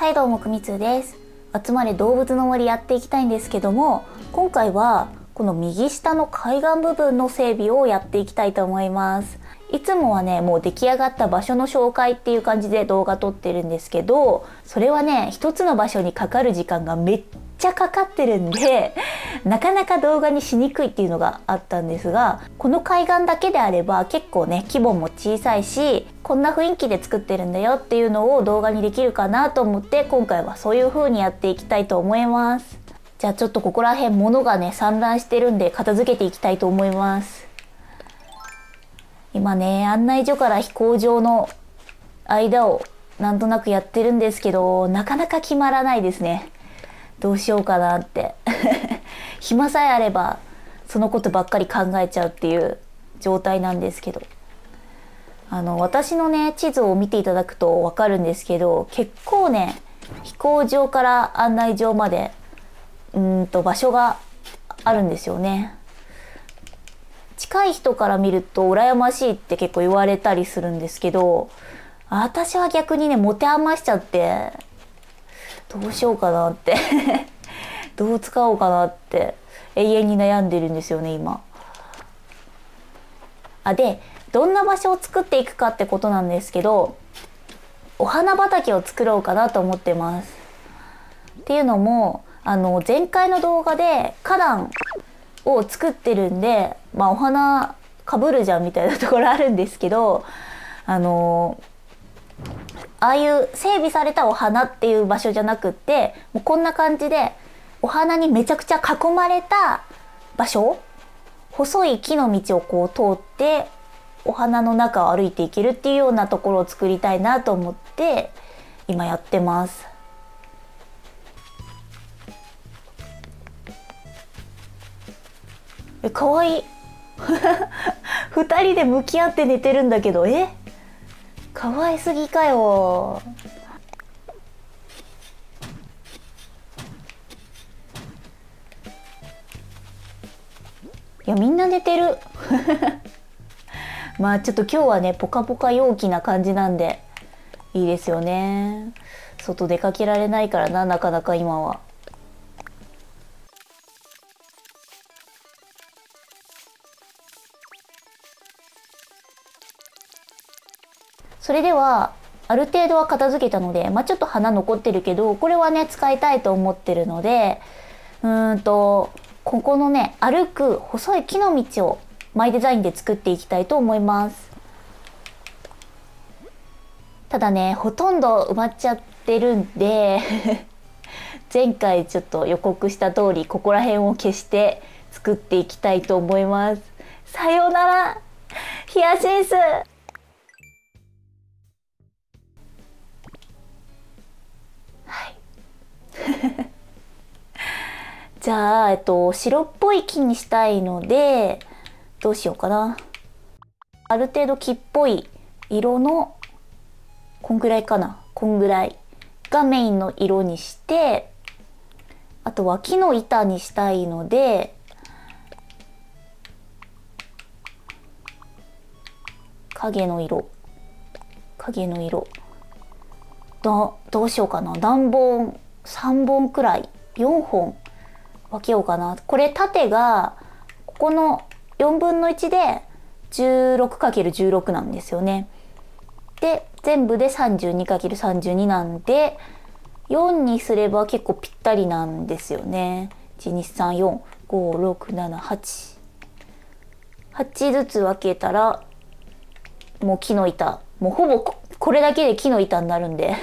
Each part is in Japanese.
はいどうもくみつです。集まれ動物の森やっていきたいんですけども今回はこの右下の海岸部分の整備をやっていきたいと思います。いつもはねもう出来上がった場所の紹介っていう感じで動画撮ってるんですけどそれはね一つの場所にかかる時間がめっちゃかかってるんで なかなか動画にしにくいっていうのがあったんですがこの海岸だけであれば結構ね規模も小さいしこんな雰囲気で作ってるんだよっていうのを動画にできるかなと思って今回はそういう風にやっていきたいと思います。じゃあちょっとここら辺物がね散乱してるんで片付けていきたいと思います。今ね案内所から飛行場の間をなんとなくやってるんですけどなかなか決まらないですね。どうしようかなって。暇さえあればそのことばっかり考えちゃうっていう状態なんですけど。あの私のね地図を見ていただくと分かるんですけど結構ね飛行場から案内場までうんと場所があるんですよね。近い人から見ると羨ましいって結構言われたりするんですけど私は逆にね持て余しちゃってどうしようかなって どう使おうかなって永遠に悩んでるんですよね今。あでどんな場所を作っていくかってことなんですけどお花畑を作ろうかなと思ってます。っていうのもあの前回の動画で花壇を作ってるんで、まあ、お花かぶるじゃんみたいなところあるんですけどあのああいう整備されたお花っていう場所じゃなくってもうこんな感じでお花にめちゃくちゃ囲まれた場所？細い木の道をこう通ってお花の中を歩いていけるっていうようなところを作りたいなと思って今やってます。えかわい。い2人で向き合って寝てるんだけどえ？かわいすぎかよ。いやみんな寝てる。まあちょっと今日はねポカポカ陽気な感じなんでいいですよね外出かけられないからななかなか今は。それではある程度は片付けたので、まあ、ちょっと花残ってるけどこれはね使いたいと思ってるのでうんとここのね歩く細い木の道をマイデザインで作っていきたいと思います。ただねほとんど埋まっちゃってるんで 前回ちょっと予告した通りここら辺を消して作っていきたいと思います。さようならヒヤシンス。はい。じゃあ、えっと、白っぽい木にしたいので、どうしようかな。ある程度木っぽい色の、こんぐらいかな。こんぐらいがメインの色にして、あとは木の板にしたいので、影の色。影の色。どどうしようかな。暖房3本くらい4本分けようかなこれ縦がここの4分の1で 16×16 なんですよね。で全部で 32×32 なんで4にすれば結構ぴったりなんですよね。123456788 8ずつ分けたらもう木の板。もうほぼこれだけで木の板になるんで。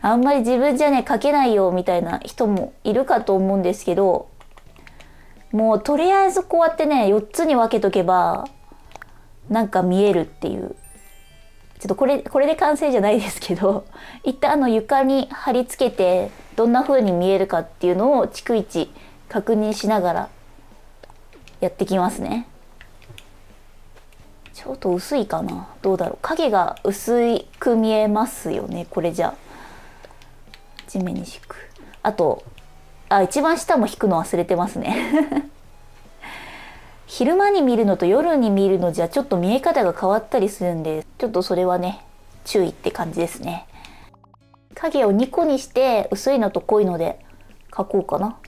あんまり自分じゃね書けないよみたいな人もいるかと思うんですけどもうとりあえずこうやってね4つに分けとけばなんか見えるっていう。ちょっとこれこれで完成じゃないですけど 一旦あの床に貼り付けてどんな風に見えるかっていうのを逐一確認しながらやってきますね。ちょっと薄いかな。どうだろう。影が薄く見えますよね。これじゃ地面に敷く。あとあ一番下も引くの忘れてますね。昼間に見るのと夜に見るのじゃちょっと見え方が変わったりするんでちょっとそれはね注意って感じですね。影を2個にして薄いのと濃いので描こうかな。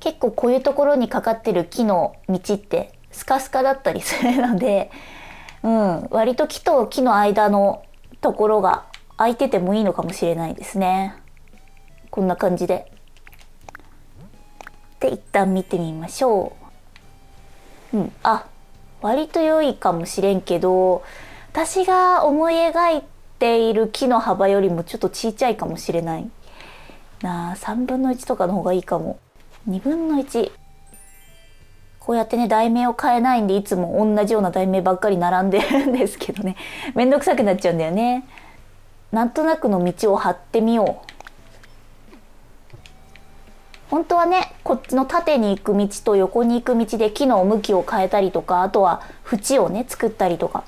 結構こういうところにかかってる木の道ってスカスカだったりするので、うん、割と木と木の間のところが空いててもいいのかもしれないですね。こんな感じで。で一旦見てみましょう。うん。あ割と良いかもしれんけど私が思い描いている木の幅よりもちょっとちちゃいかもしれない。なあ3分の1とかの方がいいかも。2分の1こうやってね題名を変えないんでいつも同じような題名ばっかり並んでるんですけどね。めんどくさくなっちゃうんだよね。なんとなくの道を張ってみよう。本当はねこっちの縦に行く道と横に行く道で木の向きを変えたりとかあとは縁をね作ったりとか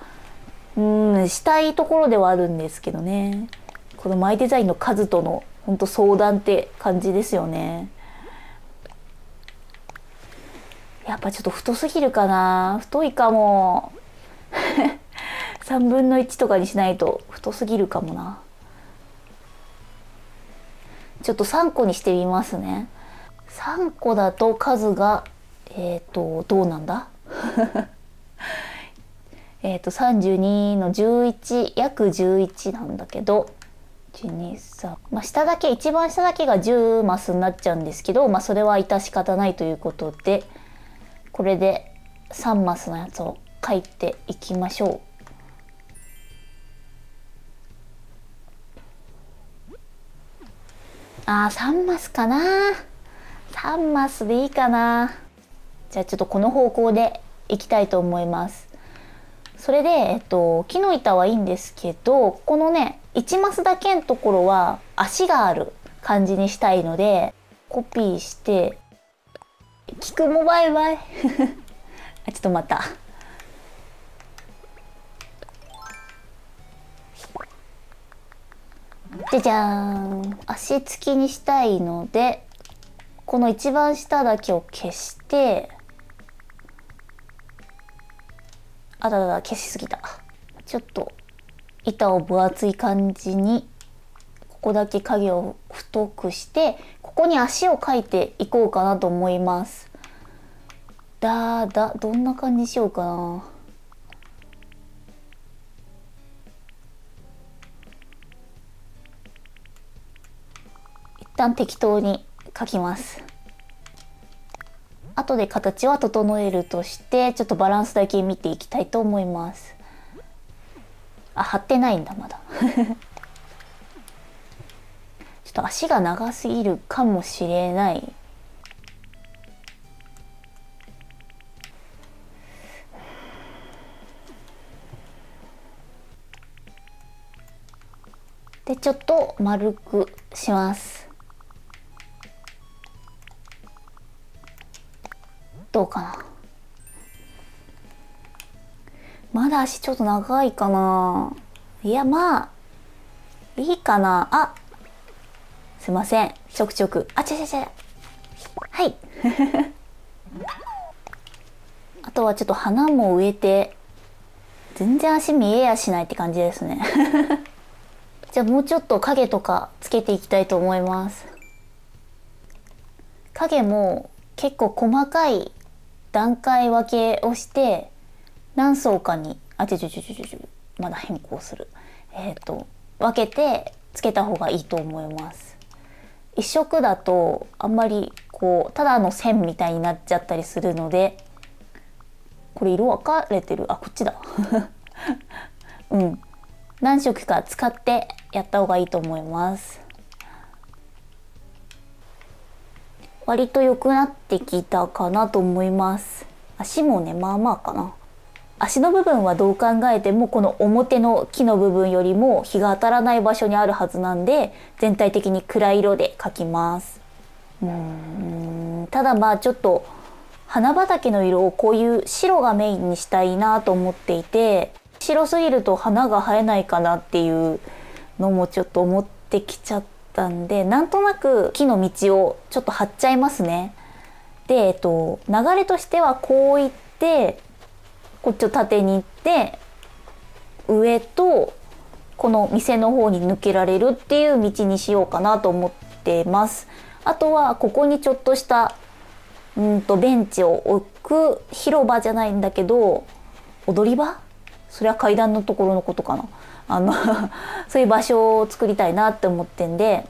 うんしたいところではあるんですけどね。このマイデザインの数との本当相談って感じですよね。やっぱちょっと太すぎるかな。太いかも。3分の1とかにしないと太すぎるかもな。ちょっと3個にしてみますね。3個だと数がえっ、ー、とどうなんだ？えっと32の11約11なんだけど123まあ下だけ一番下だけが10マスになっちゃうんですけどまあそれは致し方ないということでこれで3マスのやつを書いていきましょう。あー3マスかな3マスでいいかな。じゃあちょっとこの方向でいきたいと思います。それで、えっと、木の板はいいんですけどこのね1マスだけのところは足がある感じにしたいのでコピーして聞くもバイバイあちょっと待った。じゃじゃーん。足つきにしたいのでこの一番下だけを消してあだだだ消しすぎた。ちょっと板を分厚い感じにここだけ影を太くしてここに足を描いていこうかなと思います。だだどんな感じにしようかな。一旦適当に描きます。後で形は整えるとしてちょっとバランスだけ見ていきたいと思います。あ貼ってないんだまだ。ちょっと足が長すぎるかもしれない。でちょっと丸くします。どうかな？まだ足ちょっと長いかな？いやまあいいかな。あすいません。ちょくちょく。あちゃちゃちゃはい。あとはちょっと花も植えて全然足見えやしないって感じですね。じゃあもうちょっと影とかつけていきたいと思います。影も結構細かい段階分けをして何層かにあちょちょちょちょちょまだ変更する。えっ、ー、と分けてつけた方がいいと思います。一色だとあんまりこうただの線みたいになっちゃったりするのでこれ色分かれてる？あこっちだ。うん。何色か使ってやった方がいいと思います。割と良くなってきたかなと思います。足もねまあまあかな。足の部分はどう考えてもこの表の木の部分よりも日が当たらない場所にあるはずなんで全体的に暗い色で描きます。うん。ただまあちょっと花畑の色をこういう白がメインにしたいなと思っていて白すぎると花が生えないかなっていうのもちょっと思ってきちゃってったんでなんとなく木の道をちょっと張っちゃいますね。で、えっと、流れとしてはこう行ってこっちを縦に行って上とこの店の方に抜けられるっていう道にしようかなと思ってます。あとはここにちょっとしたうんとベンチを置く広場じゃないんだけど踊り場？それは階段のところのことかな。あの そういう場所を作りたいなって思ってんで。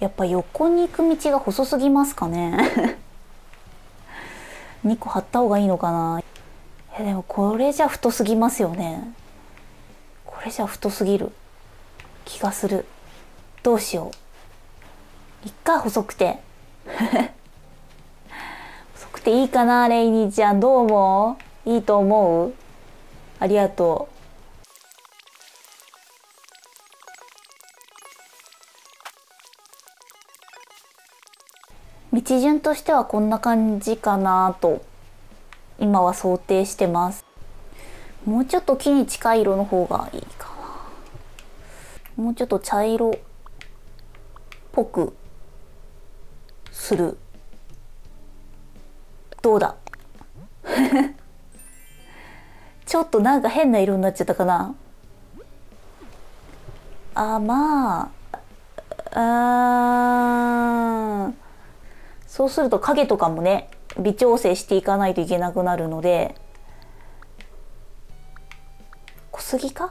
やっぱ横に行く道が細すぎますかね。2個貼った方がいいのかな。いやでもこれじゃ太すぎますよね。これじゃ太すぎる。気がする。どうしよう。いっか細くて。細くていいかなレイニーちゃん。どう思う？いいと思う？ありがとう。道順としてはこんな感じかなと今は想定してます。もうちょっと木に近い色の方がいいかな。もうちょっと茶色っぽくする。どうだ？ちょっとなんか変な色になっちゃったかな？あまああそうすると影とかもね微調整していかないといけなくなるので。小杉か？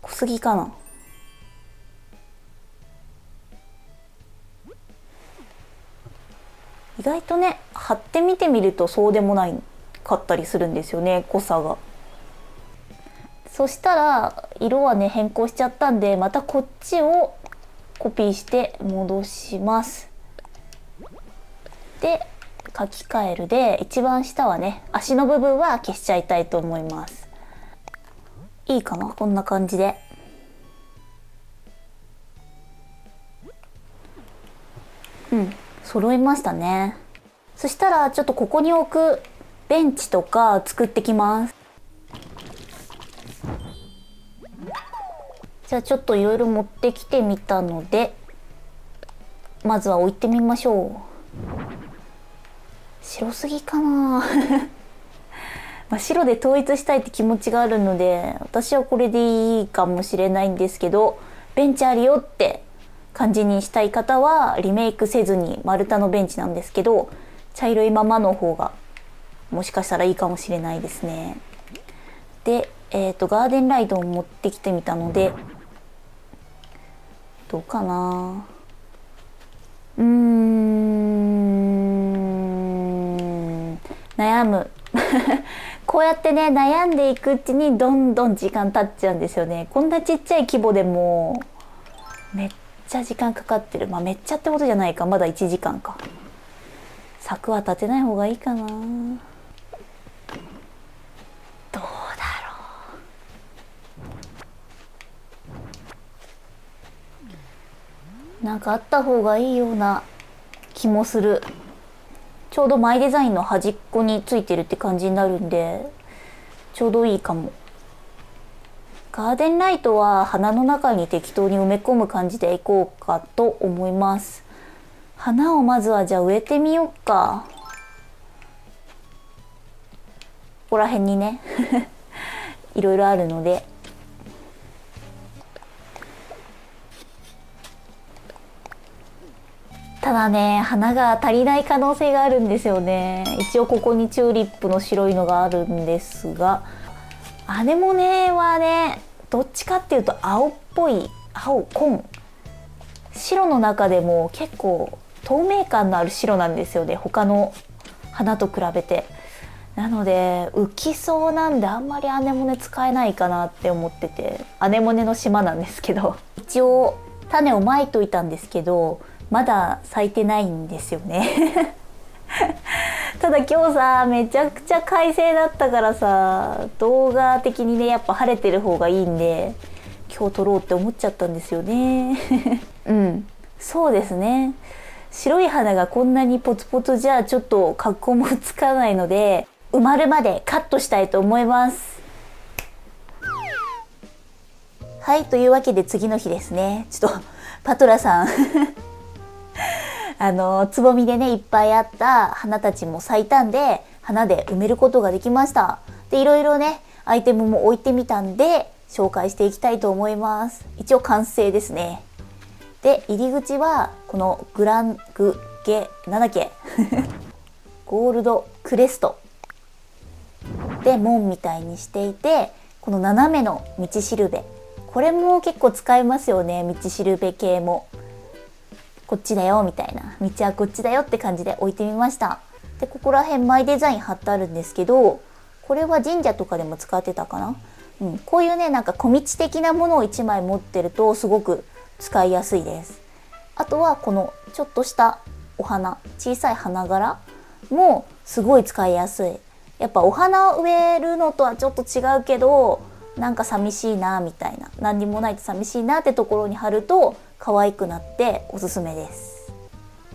小杉かな？意外とね貼ってみてみるとそうでもないかったりするんですよね濃さが。そしたら色はね変更しちゃったんでまたこっちをコピーして戻します。で書き換えるで一番下はね足の部分は消しちゃいたいと思いますいいかなこんな感じで。うん揃いましたね。そしたらちょっとここに置くベンチとか作ってきます。じゃあちょっといろいろ持ってきてみたのでまずは置いてみましょう。白すぎかな。まあ白で統一したいって気持ちがあるので私はこれでいいかもしれないんですけどベンチあるよって感じにしたい方はリメイクせずに丸太のベンチなんですけど茶色いままの方がもしかしたらいいかもしれないですね。で、え、ー、とガーデンライトを持ってきてみたのでどうかな。うーん。悩む。こうやってね悩んでいくうちにどんどん時間経っちゃうんですよね。こんなちっちゃい規模でもめっちゃ時間かかってる。まあめっちゃってことじゃないか。まだ1時間か。柵は立てない方がいいかな。どうだろう。なんかあった方がいいような気もする。ちょうどマイデザインの端っこについてるって感じになるんでちょうどいいかも。ガーデンライトは花の中に適当に埋め込む感じでいこうかと思います。花をまずはじゃあ植えてみようか。ここら辺にね いろいろあるので。ただね花が足りない可能性があるんですよね。一応ここにチューリップの白いのがあるんですが。アネモネはねどっちかっていうと青っぽい青紺。白の中でも結構透明感のある白なんですよね。他の花と比べて。なので浮きそうなんであんまりアネモネ使えないかなって思ってて。アネモネの島なんですけど。一応種をまいといたんですけどまだ咲いてないんですよね。ただ今日さめちゃくちゃ快晴だったからさ動画的にねやっぱ晴れてる方がいいんで今日撮ろうって思っちゃったんですよね。うん。そうですね。白い花がこんなにポツポツじゃちょっと格好もつかないので埋まるまでカットしたいと思います。はいというわけで次の日ですね。ちょっとパトラさんあのつぼみでねいっぱいあった花たちも咲いたんで花で埋めることができました。でいろいろねアイテムも置いてみたんで紹介していきたいと思います。一応完成ですね。で入り口はこのグラングゲなんだっけ？ゴールドクレスト。で門みたいにしていてこの斜めの道しるべ。これも結構使えますよね道しるべ系も。こっちだよみたいな。道はこっちだよって感じで置いてみました。でここら辺マイデザイン貼ってあるんですけどこれは神社とかでも使ってたかな、うん、こういうねなんか小道的なものを1枚持ってるとすごく使いやすいです。あとはこのちょっとしたお花小さい花柄もすごい使いやすい。やっぱお花を植えるのとはちょっと違うけどなんか寂しいなみたいな。何にもないと寂しいなってところに貼ると可愛くなっておすすめです。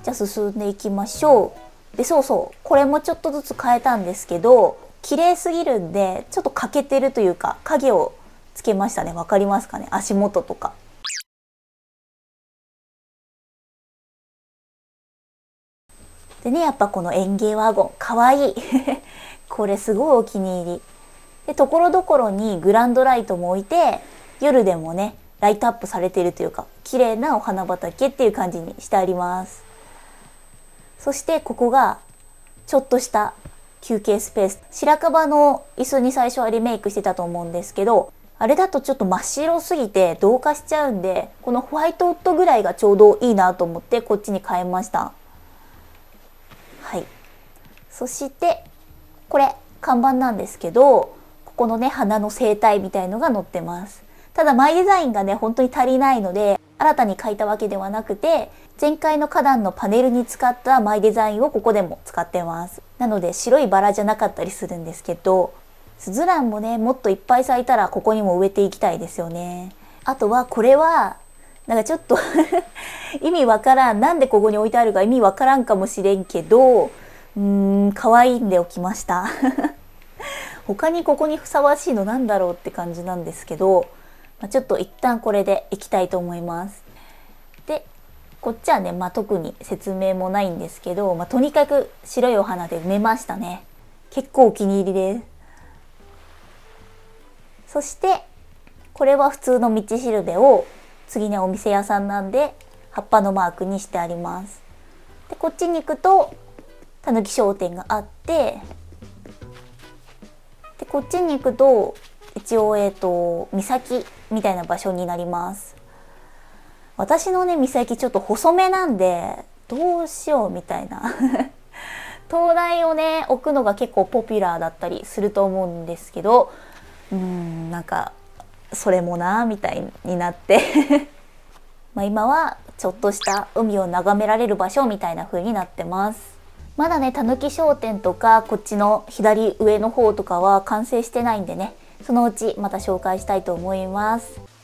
じゃあ進んでいきましょう。でそうそう。これもちょっとずつ変えたんですけど綺麗すぎるんでちょっと欠けてるというか影をつけましたね。分かりますかね？足元とか。でねやっぱこの園芸ワゴンかわいい。これすごいお気に入り。でところどころにグランドライトも置いて夜でもねライトアップされているというか綺麗なお花畑っていう感じにしてあります。そしてここがちょっとした休憩スペース。白樺の椅子に最初はリメイクしてたと思うんですけどあれだとちょっと真っ白すぎて同化しちゃうんでこのホワイトウッドぐらいがちょうどいいなと思ってこっちに変えました。はい。そしてこれ看板なんですけどここのね花の生態みたいのが載ってます。ただマイデザインがね本当に足りないので新たに書いたわけではなくて前回の花壇のパネルに使ったマイデザインをここでも使ってますなので白いバラじゃなかったりするんですけどスズランもねもっといっぱい咲いたらここにも植えていきたいですよねあとはこれはなんかちょっと 意味わからん。なんでここに置いてあるか意味わからんかもしれんけど、うーん、可愛いんで置きました。他にここにふさわしいのなんだろうって感じなんですけど、まあ、ちょっと一旦これでいきたいと思います。で、こっちはね、まあ、特に説明もないんですけど、まあ、とにかく白いお花で埋めましたね。結構お気に入りです。そして、これは普通の道しるべを次ねお店屋さんなんで葉っぱのマークにしてありますでこっちに行くとたぬき商店があってでこっちに行くと一応えっ、ー、と岬みたいな場所になります。私のね岬ちょっと細めなんでどうしようみたいな。灯台をね置くのが結構ポピュラーだったりすると思うんですけどうんなんかそれもなみたいになって。ま今はちょっとした海を眺められる場所みたいな風になってます。まだねたぬき商店とかこっちの左上の方とかは完成してないんでね。そのうちまた紹介したいと思います。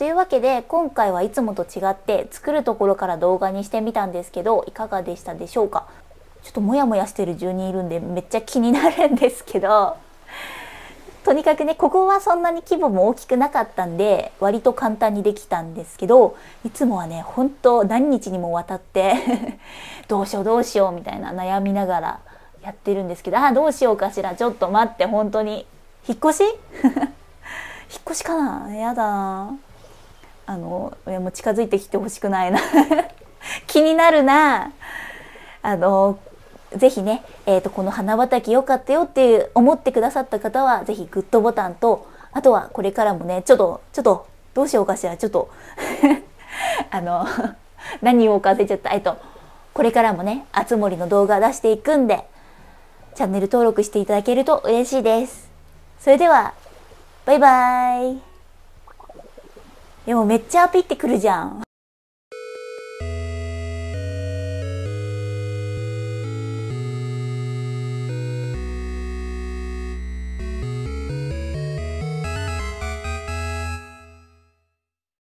というわけで今回はいつもと違って作るところから動画にしてみたんですけどいかがでしたでしょうか？ちょっとモヤモヤしてる住人いるんでめっちゃ気になるんですけど。とにかくねここはそんなに規模も大きくなかったんで割と簡単にできたんですけどいつもはね本当何日にもわたって どうしようどうしようみたいな悩みながらやってるんですけどあどうしようかしらちょっと待って本当に。引っ越し？引っ越しかな？やだあのいやも近づいてきてほしくないな。気になるな。あのぜひね、えーと、この花畑良かったよっていう思ってくださった方はぜひグッドボタンとあとはこれからもねちょっとちょっとどうしようかしらちょっと。あの 何言おうか忘れちゃった。えっとこれからもねあつ森の動画出していくんでチャンネル登録していただけると嬉しいです。それではバイバーイ。でもめっちゃアピってくるじゃん。